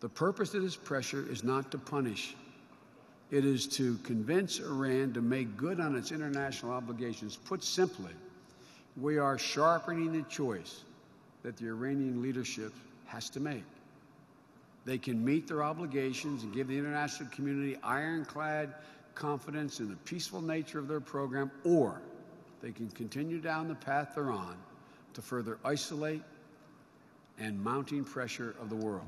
The purpose of this pressure is not to punish. It is to convince Iran to make good on its international obligations. Put simply, we are sharpening the choice that the Iranian leadership has to make. They can meet their obligations and give the international community ironclad confidence in the peaceful nature of their program, or they can continue down the path they're on to further isolate and mounting pressure of the world.